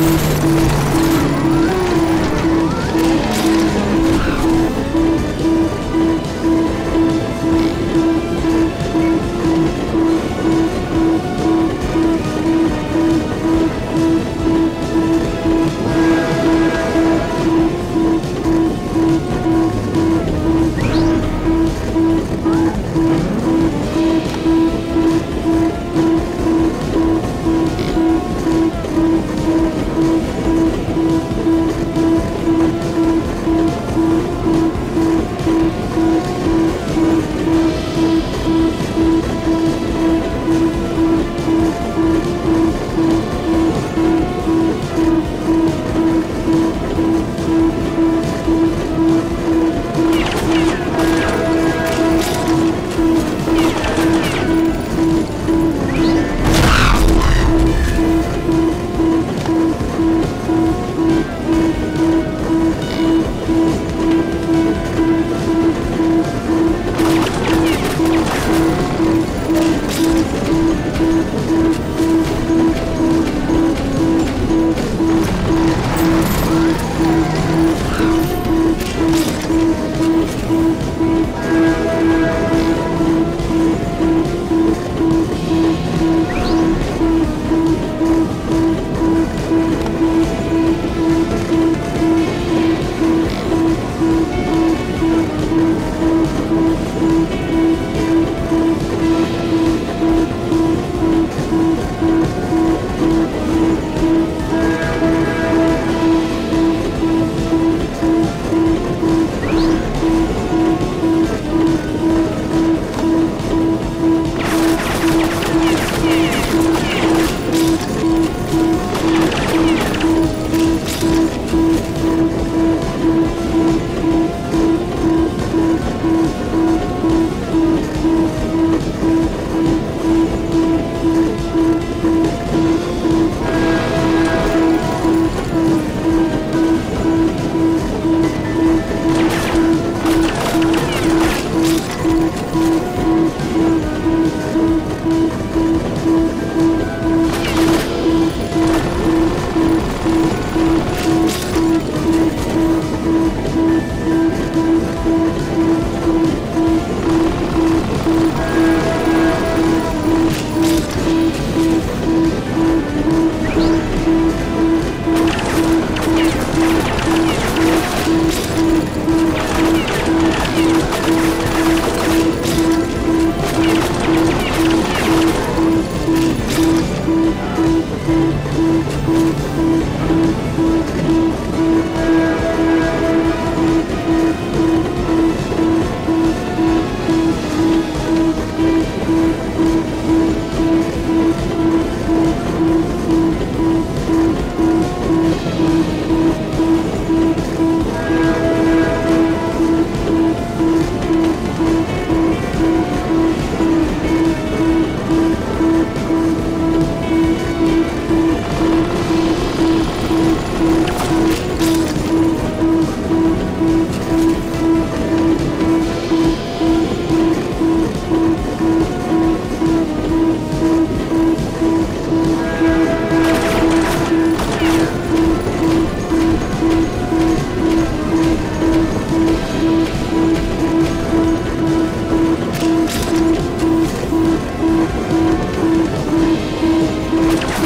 Música Thank you.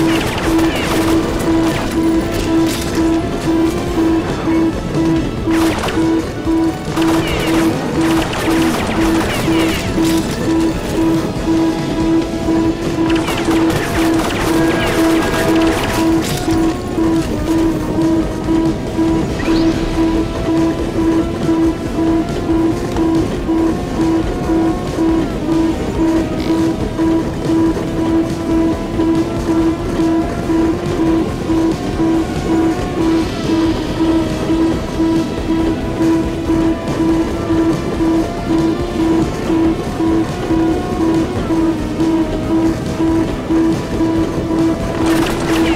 you. Thank you.